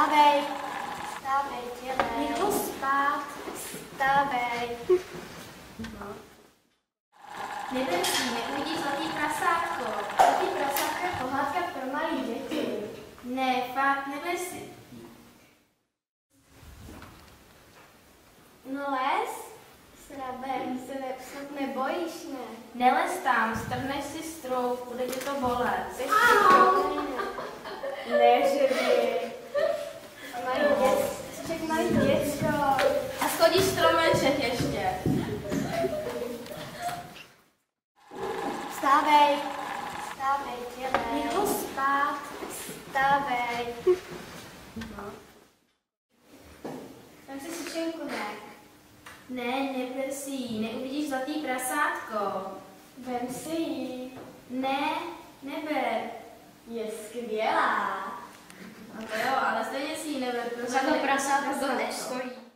Stávej, stávej, dělej. Jdu spát, stávej. Neboj si, neuvidíš zlatý prasátko. Zlatý prasátko je pohádka pro malé děti. Ne, fakt, si. No les, sraben, se ne, snad nebojíš, ne? Nelez tam, strhneš si stroup, bude tě to bolet. Jsi Schodíš stromeček ještě. Stávej, stávej, dělej. Jdu spát, stávej. No. Tam si sušenku ne. Ne, neber si ji, neuvidíš zlatý prasátko. Vem si ji. Ne, neber. Je skvělá. No to jo, ale stejně si ji neber, protože... Za to prasátko to nestojí.